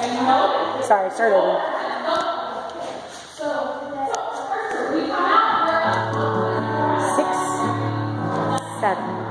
Sorry, start over. Six, seven.